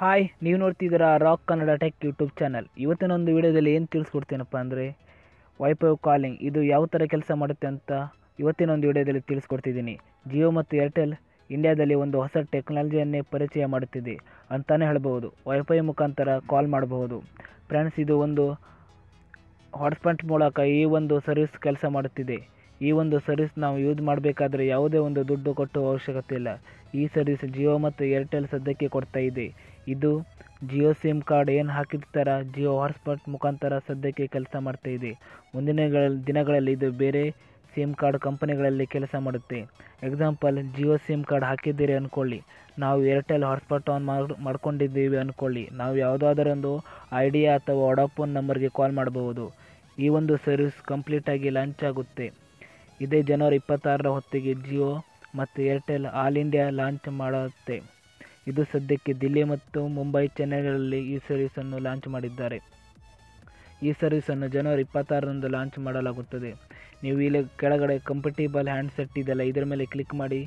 Hi, ನೀವು ನೋಡ್ತಿದ್ದೀರಾ Rock Kannada Tech YouTube channel. ಇವತ್ತಿನ ಒಂದು ವಿಡಿಯೋದಲ್ಲಿ ಏನು ತಿಳಿಸ್ಕೊಡ್ತೀನಪ್ಪ ಅಂದರೆ, ವೈಫೈ ಕಾಲಿಂಗ್, ಇದು ಯಾವ ಥರ ಕೆಲಸ ಮಾಡುತ್ತೆ ಅಂತ ಇವತ್ತಿನ ಒಂದು ವಿಡಿಯೋದಲ್ಲಿ ತಿಳಿಸ್ಕೊಡ್ತಿದ್ದೀನಿ. ಜಿಯೋ ಮತ್ತು ಏರ್ಟೆಲ್ ಇಂಡಿಯಾದಲ್ಲಿ ಒಂದು ಹೊಸ ಟೆಕ್ನಾಲಜಿಯನ್ನೇ ಪರಿಚಯ ಮಾಡುತ್ತಿದೆ ಅಂತಲೇ ಹೇಳ್ಬೋದು ವೈಫೈ ಮುಖಾಂತರ ಕಾಲ್ ಮಾಡಬಹುದು. ಫ್ರೆಂಡ್ಸ್, ಇದು ಒಂದು ಹಾಟ್ಸ್ಪಾಟ್ ಮೂಲಕ ಈ ಒಂದು ಸರ್ವಿಸ್ ಕೆಲಸ ಮಾಡುತ್ತಿದೆ. ಈ ಒಂದು ಸರ್ವಿಸ್ ನಾವು ಯೂಸ್ ಮಾಡಬೇಕಾದ್ರೆ ಯಾವುದೇ ಒಂದು ದುಡ್ಡು ಕೊಟ್ಟು ಅವಶ್ಯಕತೆ ಇಲ್ಲ. ಈ ಸರ್ವಿಸ್ ಜಿಯೋ ಮತ್ತು ಏರ್ಟೆಲ್ ಸದ್ಯಕ್ಕೆ ಕೊಡ್ತಾ ಇದೆ. ಇದು ಜಿಯೋ ಸಿಮ್ ಕಾರ್ಡ್ ಏನು ಹಾಕಿರ್ತಾರ ಜಿಯೋ ಹಾಟ್ಸ್ಪಾಟ್ ಮುಖಾಂತರ ಸದ್ಯಕ್ಕೆ ಕೆಲಸ ಮಾಡ್ತಾ ಇದೆ. ಮುಂದಿನ ದಿನಗಳಲ್ಲಿ ಇದು ಬೇರೆ ಸಿಮ್ ಕಾರ್ಡ್ ಕಂಪನಿಗಳಲ್ಲಿ ಕೆಲಸ ಮಾಡುತ್ತೆ. ಎಕ್ಸಾಂಪಲ್ ಜಿಯೋ ಸಿಮ್ ಕಾರ್ಡ್ ಹಾಕಿದ್ದೀರಿ ಅಂದ್ಕೊಳ್ಳಿ ನಾವು ಏರ್ಟೆಲ್ ಹಾಟ್ಸ್ಪಾಟ್ ಆನ್ ಮಾಡಿ, ಮಾಡ್ಕೊಂಡಿದ್ದೀವಿ ಅಂದ್ಕೊಳ್ಳಿ ನಾವು ಯಾವುದಾದರೊಂದು ಐಡಿಯಾ ಅಥವಾ ವಡಾಫೋನ್ ನಂಬರ್ಗೆ ಕಾಲ್ ಮಾಡಬಹುದು. ಈ ಒಂದು ಸರ್ವಿಸ್ ಕಂಪ್ಲೀಟಾಗಿ ಲಾಂಚ್ ಆಗುತ್ತೆ. ಇದೇ ಜನವರಿ ಇಪ್ಪತ್ತಾರರ ಹೊತ್ತಿಗೆ ಜಿಯೋ ಮತ್ತು ಏರ್ಟೆಲ್ ಆಲ್ ಇಂಡಿಯಾ ಲಾಂಚ್ ಮಾಡುತ್ತೆ. ಇದು ಸದ್ಯಕ್ಕೆ ದಿಲ್ಲಿ ಮತ್ತು ಮುಂಬೈ ಚೆನ್ನೈಗಳಲ್ಲಿ ಈ ಸರ್ವಿಸನ್ನು ಲಾಂಚ್ ಮಾಡಿದ್ದಾರೆ. ಈ ಸರ್ವಿಸನ್ನು ಜನವರಿ ಇಪ್ಪತ್ತಾರರಂದು ಲಾಂಚ್ ಮಾಡಲಾಗುತ್ತದೆ. ನೀವು ಇಲ್ಲಿ ಕೆಳಗಡೆ ಕಂಫರ್ಟೇಬಲ್ ಹ್ಯಾಂಡ್ಸೆಟ್ ಇದೆಲ್ಲ ಇದರ ಮೇಲೆ ಕ್ಲಿಕ್ ಮಾಡಿ.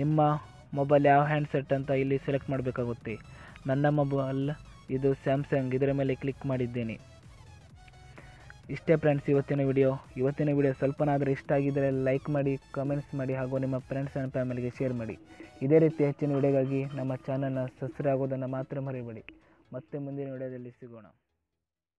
ನಿಮ್ಮ ಮೊಬೈಲ್ ಯಾವ ಹ್ಯಾಂಡ್ಸೆಟ್ ಅಂತ ಇಲ್ಲಿ ಸೆಲೆಕ್ಟ್ ಮಾಡಬೇಕಾಗುತ್ತೆ. ನನ್ನ ಮೊಬೈಲ್ ಇದು ಸ್ಯಾಮ್ಸಂಗ್ ಇದರ ಮೇಲೆ ಕ್ಲಿಕ್ ಮಾಡಿದ್ದೇನೆ. ಇಷ್ಟೇ ಫ್ರೆಂಡ್ಸ್ ಇವತ್ತಿನ ವಿಡಿಯೋ ಇವತ್ತಿನ ವಿಡಿಯೋ ಸ್ವಲ್ಪನಾದರೂ ಇಷ್ಟ ಆಗಿದ್ದರೆ ಲೈಕ್ ಮಾಡಿ ಕಮೆಂಟ್ಸ್ ಮಾಡಿ ಹಾಗೂ ನಿಮ್ಮ ಫ್ರೆಂಡ್ಸ್ ಆ್ಯಂಡ್ ಫ್ಯಾಮಿಲಿಗೆ ಶೇರ್ ಮಾಡಿ. ಇದೇ ರೀತಿ ಹೆಚ್ಚಿನ ವಿಡಿಯೋಗಾಗಿ ನಮ್ಮ ಚಾನಲ್ನ ಸಬ್ಸ್ಕ್ರೈಬ್ ಆಗೋದನ್ನು ಮಾತ್ರ ಮರಿಬೇಡಿ. ಮತ್ತೆ ಮುಂದಿನ ವಿಡಿಯೋದಲ್ಲಿ ಸಿಗೋಣ.